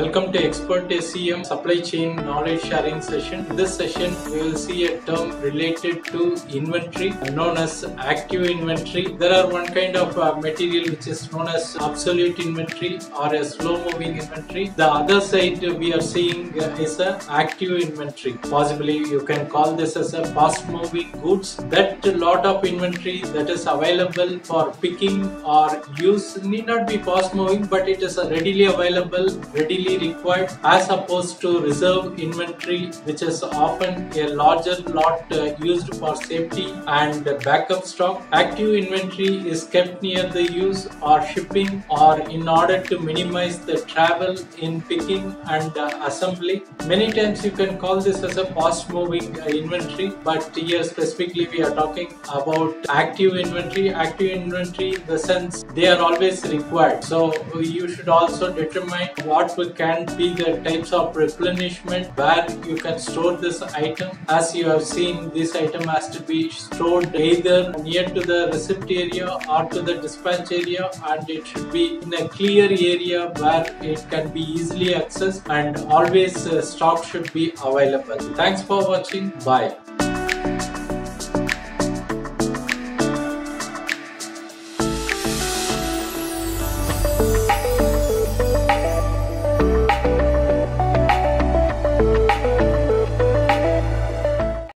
Welcome to Exxpert SCM Supply Chain Knowledge Sharing session. In this session, we will see a term related to inventory known as active inventory. There are one kind of uh, material which is known as obsolete inventory or a slow moving inventory. The other side we are seeing uh, is a active inventory. Possibly you can call this as a fast moving goods. That lot of inventory that is available for picking or use need not be fast moving, but it is readily available, readily required as opposed to reserve inventory, which is often a larger lot uh, used for safety and backup stock. Active inventory is kept near the use or shipping or in order to minimize the travel in picking and uh, assembly. Many times you can call this as a fast moving uh, inventory, but here specifically we are talking about active inventory. Active inventory in the sense they are always required. So you should also determine what can be the types of replenishment where you can store this item. As you have seen, this item has to be stored either near to the receipt area or to the dispatch area and it should be in a clear area where it can be easily accessed and always uh, stock should be available. Thanks for watching. Bye.